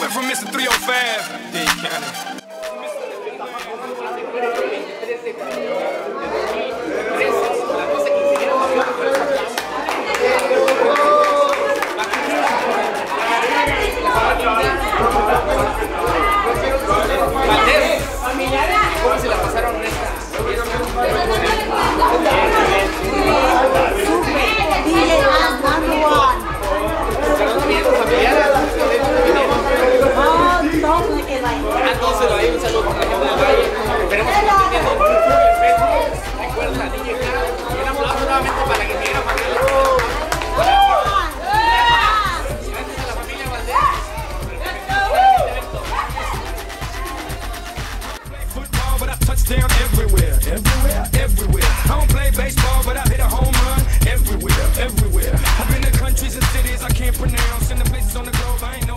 Went from Mr. 305, Dade County. Ah, entonces ahí un saludo para la gente del Valle. Esperemos que estén viendo el YouTube y el Facebook. Recuerda, DJ Cara. Y un aplauso nuevamente para que quiera mandar la Gracias a la familia Valdés. Down everywhere, everywhere, everywhere. I don't play baseball, but I hit a home run everywhere, everywhere. I've been to countries and cities I can't pronounce, and the places on the globe I ain't.